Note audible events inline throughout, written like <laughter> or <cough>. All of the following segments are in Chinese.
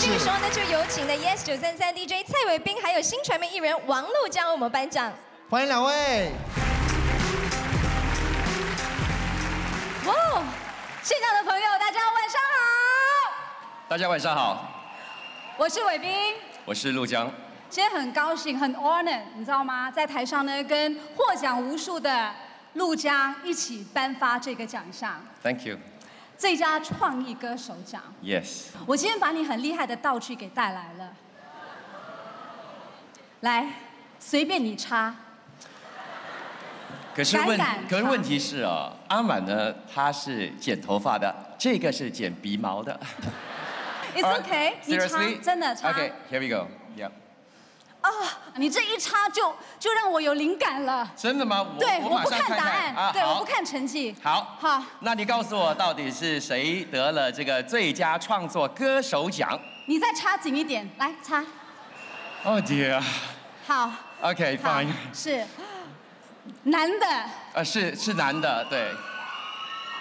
这个时候呢，就有请的 Yes 九三三 DJ 蔡伟斌，还有新传媒艺人王璐将为我们颁奖。欢迎两位。哇，现场的朋友，大家晚上好，大家晚上好，我是伟斌。我是陆江。今天很高兴，很 honor，你知道吗？在台上呢，跟获奖无数的陆江一起颁发这个奖项 Thank you. 最佳创意歌手奖。Yes. 我今天把你很厉害的道具给带来了，<laughs> 来，随便你插。可是问可是问题是啊，阿满呢，他是剪头发的，这个是剪鼻毛的。It's okay，你插? <laughs> 真的插。Okay, here we go. 啊，你这一插就就让我有灵感了。真的吗？我对，我我不看看答案，对，我不看成绩。好，好，那你告诉我，到底是谁得了这个最佳创作歌手奖你再插紧一点，来插。？Oh dear. 好，Okay, 好 fine. 是男的呃，是是男的，对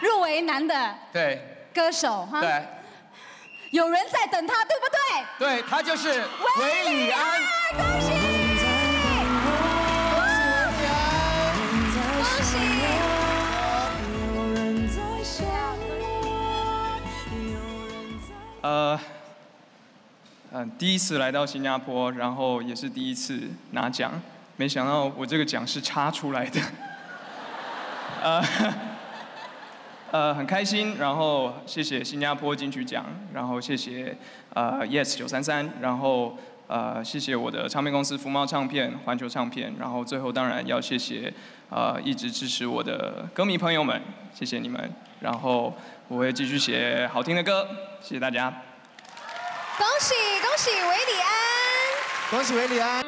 入围男的对歌手哈。对有人在等他，对不对？对，他就是韦礼安。恭喜！恭喜！呃，嗯、第一次来到新加坡，然后也是第一次拿奖，没想到我这个奖是插出来的，呃，很开心，然后谢谢新加坡金曲奖，然后谢谢呃 Yes 九三三，然后呃谢谢我的唱片公司福茂唱片、环球唱片，然后最后当然要谢谢呃一直支持我的歌迷朋友们，谢谢你们，然后我会继续写好听的歌，谢谢大家。恭喜恭喜韦礼安！恭喜韦礼安。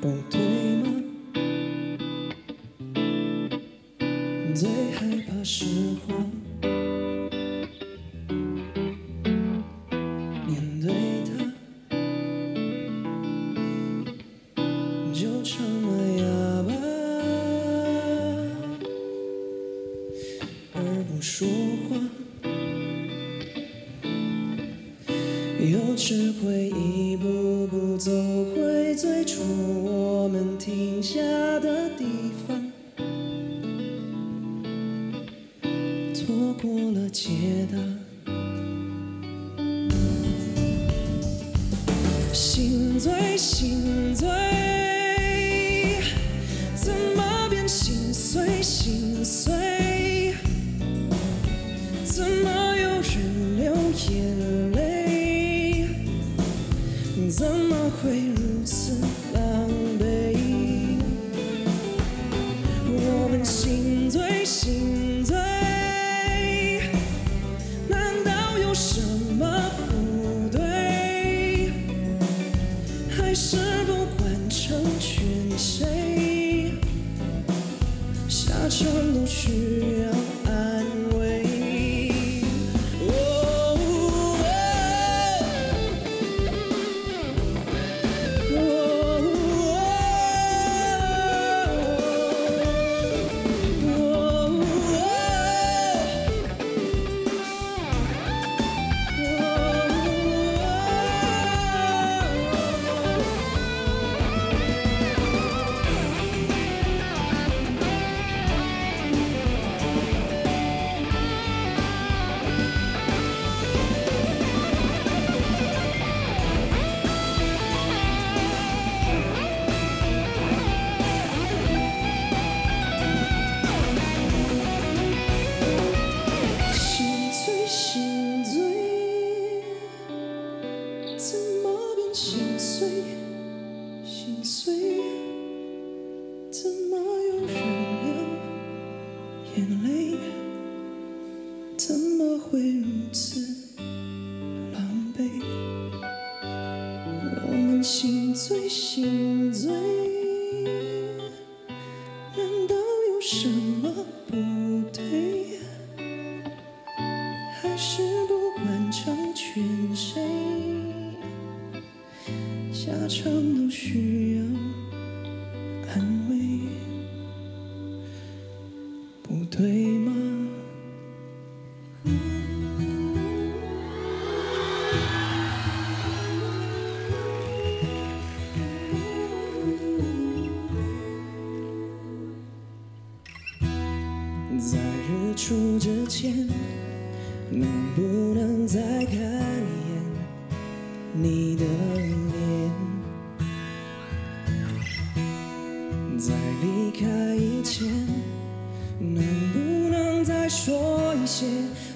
不对吗？最害怕失话，面对它又只会一步步走回最初我们停下的地方，错过了解答，心醉心醉，道怎么会如此狼狈？我们心醉心醉，难道有什么不对？还是不管成全谁？下场都需要安慰，不对在日出之前，能不能再看一眼你的脸？在离开以前，能不能再说一些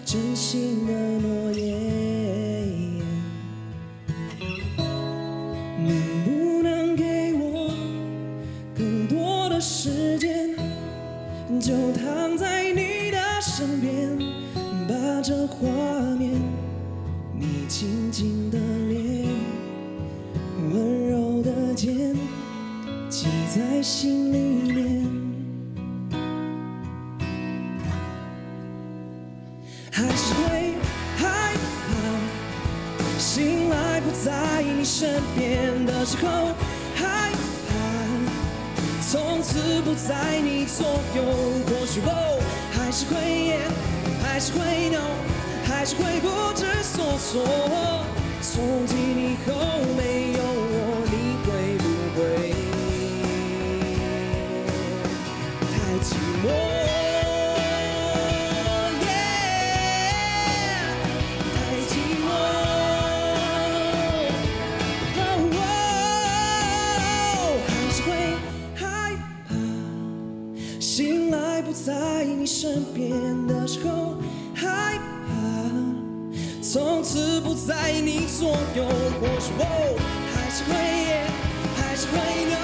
真心的诺言？能不能给我更多的时间？就躺在身边，把这画面，你静静的脸，温柔的肩，记在心里面。还是会害怕，醒来不在你身边的时候，害怕。从此不在你左右，或许我是会 yeah，还是会闹还是会不知所措。从今以后没有在你身边的时候，害怕，从此不在你左右。或许我还是会还是会呢